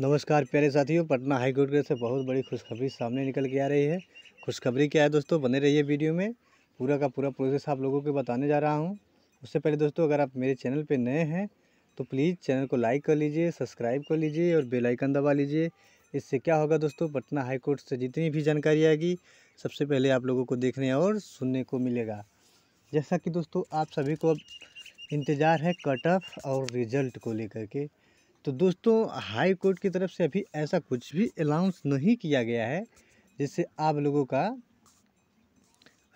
नमस्कार प्यारे साथियों, पटना हाई कोर्ट से बहुत बड़ी खुशखबरी सामने निकल के आ रही है। खुशखबरी क्या है दोस्तों, बने रहिए वीडियो में। पूरा का पूरा प्रोसेस आप लोगों को बताने जा रहा हूँ। उससे पहले दोस्तों, अगर आप मेरे चैनल पे नए हैं तो प्लीज़ चैनल को लाइक कर लीजिए सब्सक्राइब कर लीजिए और बेलाइकन दबा लीजिए। इससे क्या होगा दोस्तों, पटना हाईकोर्ट से जितनी भी जानकारी आएगी, सबसे पहले आप लोगों को देखने और सुनने को मिलेगा। जैसा कि दोस्तों, आप सभी को अब इंतज़ार है कट ऑफ़ और रिज़ल्ट को लेकर के। तो दोस्तों, हाई कोर्ट की तरफ़ से अभी ऐसा कुछ भी अनाउंस नहीं किया गया है, जिससे आप लोगों का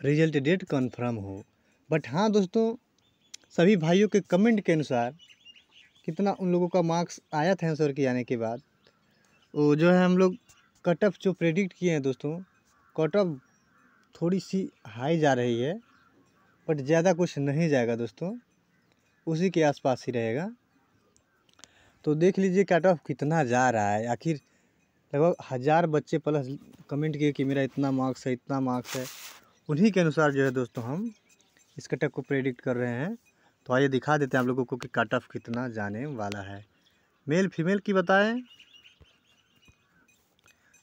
रिज़ल्ट डेट कंफर्म हो। बट हाँ दोस्तों, सभी भाइयों के कमेंट के अनुसार कितना उन लोगों का मार्क्स आया था आंसर के आने के बाद, वो जो है हम लोग कट ऑफ़ जो प्रेडिक्ट किए हैं दोस्तों कट ऑफ़ थोड़ी सी हाई जा रही है बट ज़्यादा कुछ नहीं जाएगा दोस्तों, उसी के आसपास ही रहेगा। तो देख लीजिए कट ऑफ़ कितना जा रहा है। आखिर लगभग हज़ार बच्चे प्लस कमेंट किए कि मेरा इतना मार्क्स है, इतना मार्क्स है। उन्हीं के अनुसार जो है दोस्तों हम इस कट ऑफ़ को प्रेडिक्ट कर रहे हैं। तो आइए दिखा देते हैं आप लोगों को कि कट ऑफ़ कितना जाने वाला है। मेल फीमेल की बताएँ।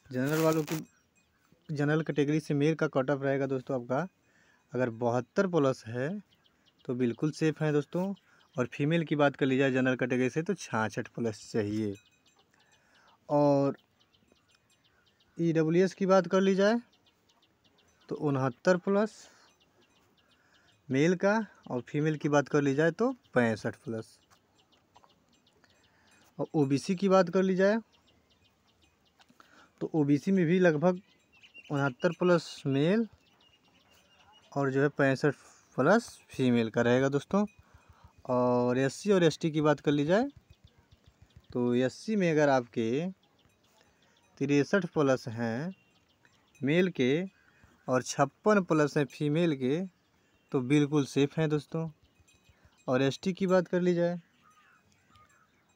जनरल वालों की जनरल कैटेगरी से मेल का कट ऑफ़ रहेगा दोस्तों आपका। अगर बहत्तर प्लस है तो बिल्कुल सेफ़ है दोस्तों। और फीमेल की बात कर ली जाए जनरल कैटेगरी से तो छाछठ प्लस चाहिए। और ई डब्ल्यू एस की बात कर ली जाए तो उनहत्तर प्लस। मेल का और फीमेल की बात कर ली जाए तो पैंसठ प्लस। और ओबीसी की बात कर ली जाए तो ओबीसी में भी लगभग उनहत्तर प्लस मेल और जो है पैंसठ प्लस फीमेल का रहेगा दोस्तों। और एससी और एसटी की बात कर ली जाए तो एससी में अगर आपके तिरसठ प्लस हैं मेल के और छप्पन प्लस हैं फीमेल के तो बिल्कुल सेफ़ हैं दोस्तों। और एसटी की बात कर ली जाए,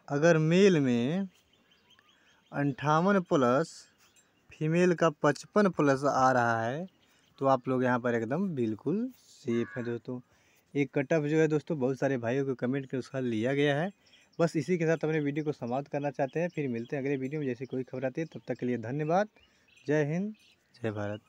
अगर मेल में अंठावन प्लस फीमेल का पचपन प्लस आ रहा है तो आप लोग यहाँ पर एकदम बिल्कुल सेफ़ हैं दोस्तों। एक कटअप जो है दोस्तों, बहुत सारे भाइयों को कमेंट के उसका लिया गया है। बस इसी के साथ अपने वीडियो को समाप्त करना चाहते हैं, फिर मिलते हैं अगले वीडियो में जैसे कोई खबर आती है, तब तक के लिए धन्यवाद। जय हिंद, जय भारत।